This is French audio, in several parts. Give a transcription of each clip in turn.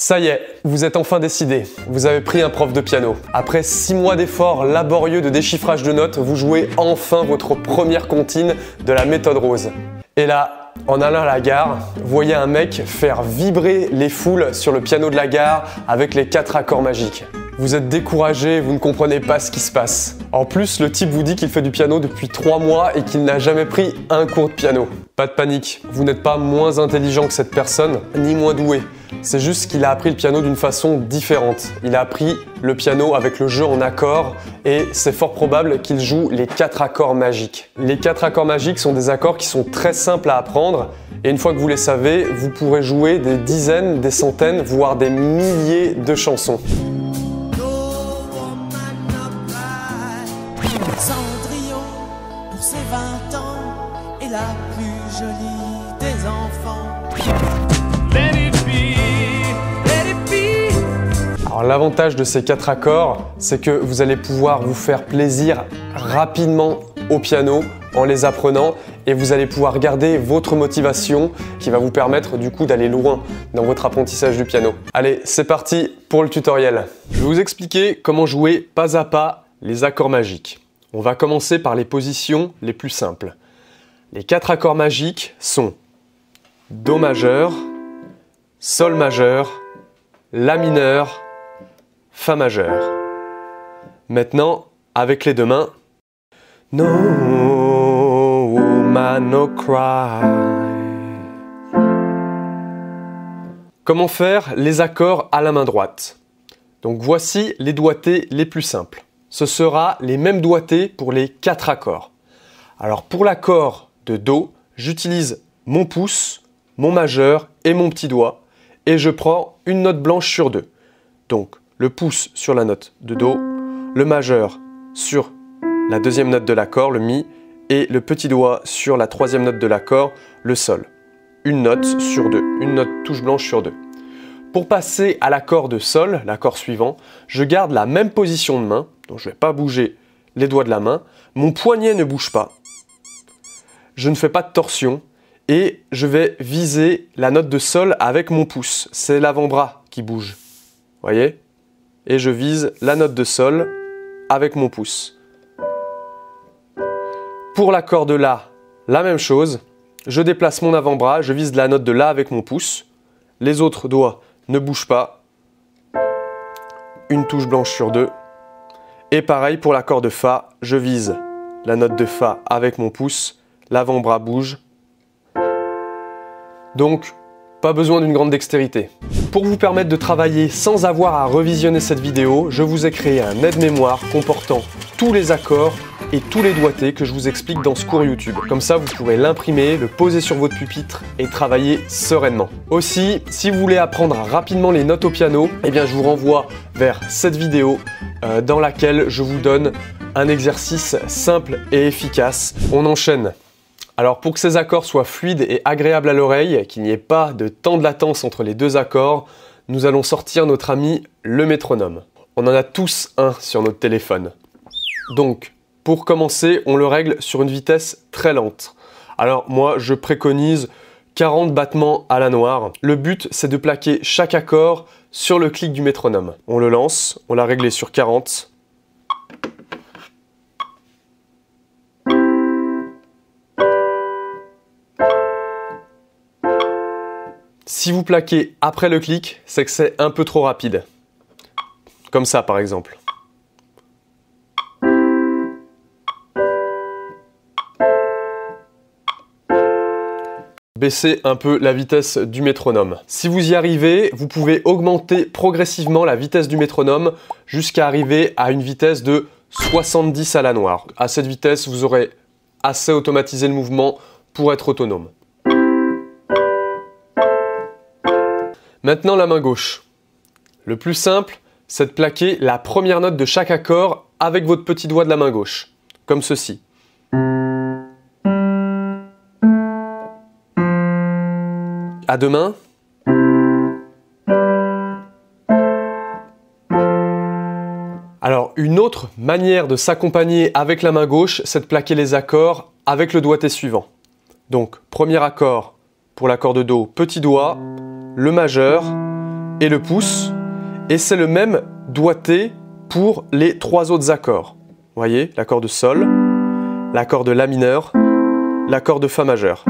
Ça y est, vous êtes enfin décidé. Vous avez pris un prof de piano. Après 6 mois d'efforts laborieux de déchiffrage de notes, vous jouez enfin votre première comptine de la méthode rose. Et là, en allant à la gare, voyez un mec faire vibrer les foules sur le piano de la gare avec les quatre accords magiques. Vous êtes découragé, vous ne comprenez pas ce qui se passe. En plus, le type vous dit qu'il fait du piano depuis 3 mois et qu'il n'a jamais pris un cours de piano. Pas de panique, vous n'êtes pas moins intelligent que cette personne, ni moins doué. C'est juste qu'il a appris le piano d'une façon différente. Il a appris le piano avec le jeu en accords et c'est fort probable qu'il joue les quatre accords magiques. Les quatre accords magiques sont des accords qui sont très simples à apprendre et une fois que vous les savez, vous pourrez jouer des dizaines, des centaines, voire des milliers de chansons. L'avantage de ces quatre accords, c'est que vous allez pouvoir vous faire plaisir rapidement au piano en les apprenant et vous allez pouvoir garder votre motivation qui va vous permettre du coup d'aller loin dans votre apprentissage du piano. Allez, c'est parti pour le tutoriel. Je vais vous expliquer comment jouer pas à pas les accords magiques. On va commencer par les positions les plus simples. Les quatre accords magiques sont Do majeur, Sol majeur, La mineur, Fa majeur. Maintenant, avec les deux mains. No. Comment faire les accords à la main droite? Donc voici les doigtés les plus simples. Ce sera les mêmes doigtés pour les quatre accords. Alors pour l'accord de Do, j'utilise mon pouce, mon majeur et mon petit doigt et je prends une note blanche sur deux. Donc le pouce sur la note de Do, le majeur sur la deuxième note de l'accord, le Mi, et le petit doigt sur la troisième note de l'accord, le Sol. Une note sur deux, une note touche blanche sur deux. Pour passer à l'accord de Sol, l'accord suivant, je garde la même position de main, donc je ne vais pas bouger les doigts de la main, mon poignet ne bouge pas, je ne fais pas de torsion, et je vais viser la note de Sol avec mon pouce. C'est l'avant-bras qui bouge. Voyez? Et je vise la note de Sol avec mon pouce. Pour l'accord de La, la même chose. Je déplace mon avant-bras, je vise la note de La avec mon pouce. Les autres doigts ne bougent pas. Une touche blanche sur deux. Et pareil pour l'accord de Fa, je vise la note de Fa avec mon pouce. L'avant-bras bouge. Donc, pas besoin d'une grande dextérité. Pour vous permettre de travailler sans avoir à revisionner cette vidéo, je vous ai créé un aide-mémoire comportant tous les accords et tous les doigtés que je vous explique dans ce cours YouTube. Comme ça, vous pourrez l'imprimer, le poser sur votre pupitre et travailler sereinement. Aussi, si vous voulez apprendre rapidement les notes au piano, eh bien je vous renvoie vers cette vidéo euh, dans laquelle je vous donne un exercice simple et efficace. On enchaîne. Alors pour que ces accords soient fluides et agréables à l'oreille, qu'il n'y ait pas de temps de latence entre les deux accords, nous allons sortir notre ami le métronome. On en a tous un sur notre téléphone. Donc, pour commencer, on le règle sur une vitesse très lente. Alors moi, je préconise 40 battements à la noire. Le but, c'est de plaquer chaque accord sur le clic du métronome. On le lance, on l'a réglé sur 40. Si vous plaquez après le clic, c'est que c'est un peu trop rapide. Comme ça par exemple. Baissez un peu la vitesse du métronome. Si vous y arrivez, vous pouvez augmenter progressivement la vitesse du métronome jusqu'à arriver à une vitesse de 70 à la noire. À cette vitesse, vous aurez assez automatisé le mouvement pour être autonome. Maintenant la main gauche. Le plus simple, c'est de plaquer la première note de chaque accord avec votre petit doigt de la main gauche, comme ceci. À deux mains. Alors, une autre manière de s'accompagner avec la main gauche, c'est de plaquer les accords avec le doigté suivant. Donc, premier accord pour l'accord de Do, petit doigt, le majeur, et le pouce. Et c'est le même doigté pour les trois autres accords. Vous voyez, l'accord de Sol, l'accord de La mineur, l'accord de Fa majeur.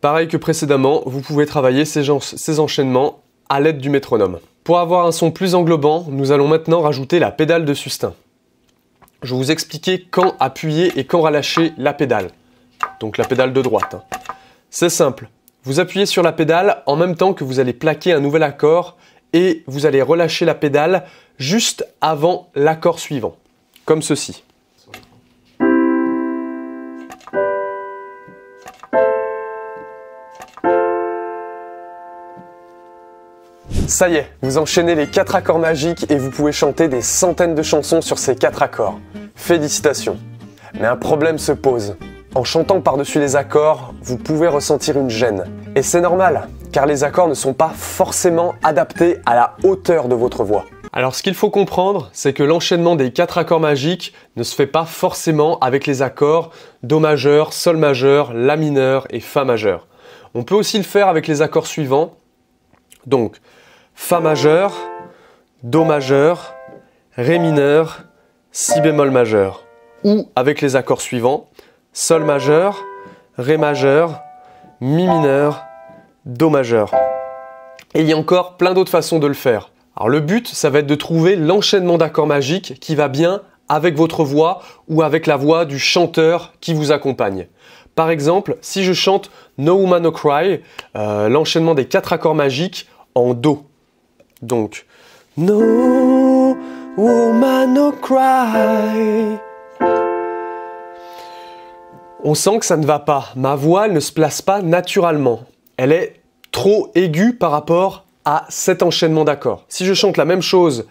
Pareil que précédemment, vous pouvez travailler ces, ces enchaînements à l'aide du métronome. Pour avoir un son plus englobant, nous allons maintenant rajouter la pédale de sustain. Je vais vous expliquer quand appuyer et quand relâcher la pédale. Donc la pédale de droite. hein. C'est simple. Vous appuyez sur la pédale en même temps que vous allez plaquer un nouvel accord et vous allez relâcher la pédale juste avant l'accord suivant. Comme ceci. Ça y est, vous enchaînez les quatre accords magiques et vous pouvez chanter des centaines de chansons sur ces quatre accords. Félicitations. Mais un problème se pose. En chantant par-dessus les accords, vous pouvez ressentir une gêne. Et c'est normal, car les accords ne sont pas forcément adaptés à la hauteur de votre voix. Alors ce qu'il faut comprendre, c'est que l'enchaînement des quatre accords magiques ne se fait pas forcément avec les accords Do majeur, Sol majeur, La mineur et Fa majeur. On peut aussi le faire avec les accords suivants. Donc, Fa majeur, Do majeur, Ré mineur, Si bémol majeur. Ou avec les accords suivants, Sol majeur, Ré majeur, Mi mineur, Do majeur. Et il y a encore plein d'autres façons de le faire. Alors le but, ça va être de trouver l'enchaînement d'accords magiques qui va bien avec votre voix ou avec la voix du chanteur qui vous accompagne. Par exemple, si je chante No Woman No Cry, euh, l'enchaînement des quatre accords magiques en Do. Donc, No Woman No Cry. On sent que ça ne va pas. Ma voix ne se place pas naturellement. Elle est trop aiguë par rapport à cet enchaînement d'accords. Si je chante la même chose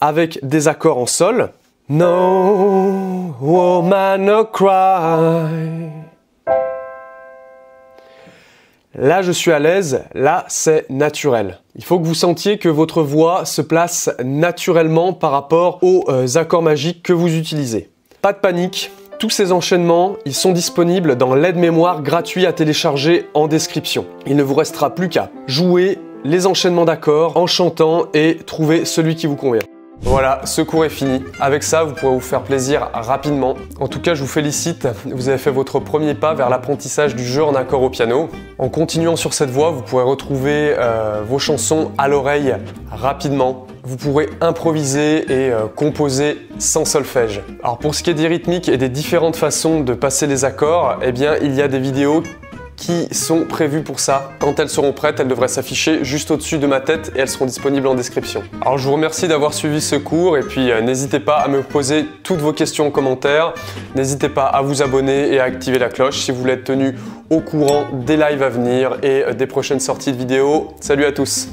avec des accords en sol, No woman no cry. Là, je suis à l'aise, là, c'est naturel. Il faut que vous sentiez que votre voix se place naturellement par rapport aux euh, accords magiques que vous utilisez. Pas de panique, tous ces enchaînements, ils sont disponibles dans l'aide-mémoire gratuit à télécharger en description. Il ne vous restera plus qu'à jouer les enchaînements d'accords en chantant et trouver celui qui vous convient. Voilà, ce cours est fini. Avec ça, vous pourrez vous faire plaisir rapidement. En tout cas, je vous félicite, vous avez fait votre premier pas vers l'apprentissage du jeu en accord au piano. En continuant sur cette voie, vous pourrez retrouver euh, vos chansons à l'oreille rapidement. Vous pourrez improviser et euh, composer sans solfège. Alors pour ce qui est des rythmiques et des différentes façons de passer les accords, eh bien il y a des vidéos qui sont prévues pour ça. Quand elles seront prêtes, elles devraient s'afficher juste au-dessus de ma tête et elles seront disponibles en description. Alors je vous remercie d'avoir suivi ce cours et puis euh, n'hésitez pas à me poser toutes vos questions en commentaire. N'hésitez pas à vous abonner et à activer la cloche si vous voulez être tenu au courant des lives à venir et euh, des prochaines sorties de vidéos. Salut à tous